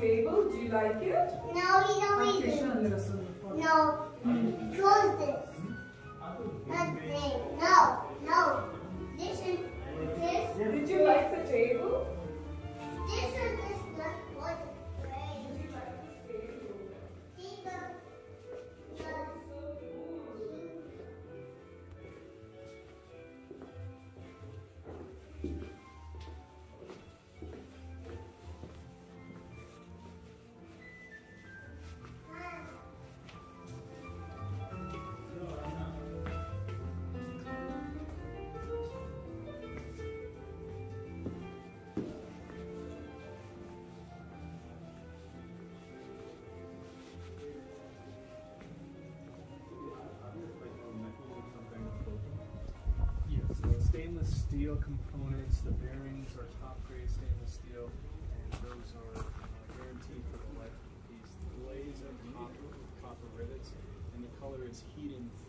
Table. Do you like it? No, you don't need it. No. Close this. Nothing. No. No. This is this. Did you like the table? Stainless steel components, the bearings are top grade stainless steel, and those are uh, guaranteed for the life of the piece. The blades are copper, copper rivets, and the color is heat into